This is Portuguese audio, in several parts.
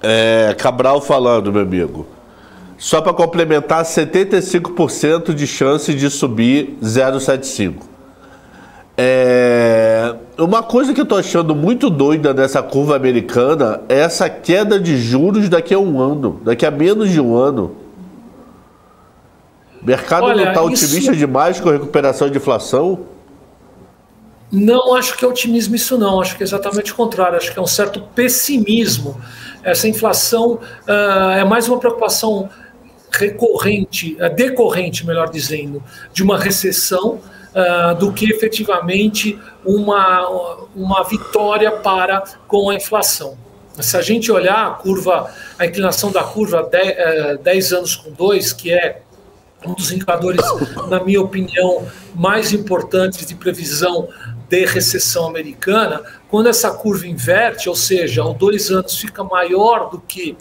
É, Cabral falando, meu amigo. Só para complementar, 75% de chance de subir 0,75. É, uma coisa que eu tô achando muito doida nessa curva americana é essa queda de juros daqui a um ano, daqui a menos de um ano. O mercado Olha, não está otimista isso... demais com a recuperação de inflação? Não acho que é otimismo isso não, acho que é exatamente o contrário, acho que é um certo pessimismo. Essa inflação uh, é mais uma preocupação recorrente, uh, decorrente, melhor dizendo, de uma recessão uh, do que efetivamente uma, uma vitória para com a inflação. Se a gente olhar a curva, a inclinação da curva 10, 10 anos com 2, que é um dos indicadores, na minha opinião, mais importantes de previsão de recessão americana, quando essa curva inverte, ou seja, o dois anos fica maior do que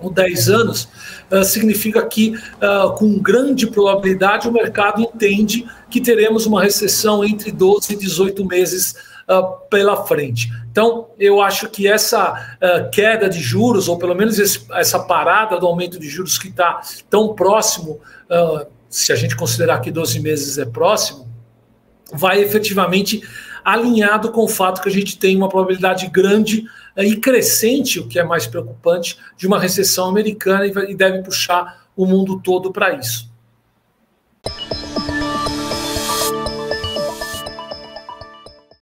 o 10 anos, uh, significa que, uh, com grande probabilidade, o mercado entende que teremos uma recessão entre 12 e 18 meses uh, pela frente. Então, eu acho que essa queda de juros, ou pelo menos essa parada do aumento de juros que está tão próximo, se a gente considerar que 12 meses é próximo, vai efetivamente alinhado com o fato que a gente tem uma probabilidade grande eh, e crescente, o que é mais preocupante, de uma recessão americana e deve puxar o mundo todo para isso.